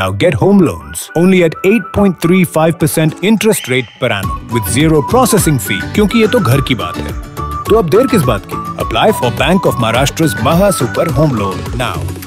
Now get home loans only at 8.35% interest rate per annum with zero processing fee क्योंकि ये तो घर की बात है तो अब देर किस बात की apply for Bank of Maharashtra Maha super home loan now